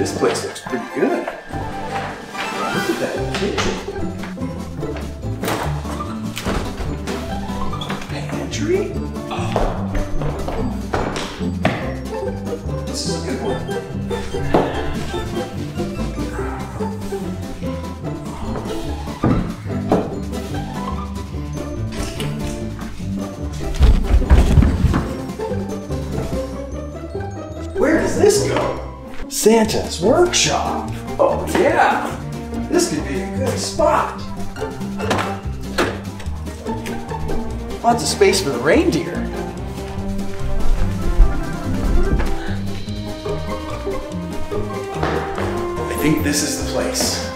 This place looks pretty good. Look at that kitchen. Pantry? Oh. This is a good one. Where does this go? Santa's workshop. Oh yeah, this could be a good spot. Lots of space for the reindeer. I think this is the place.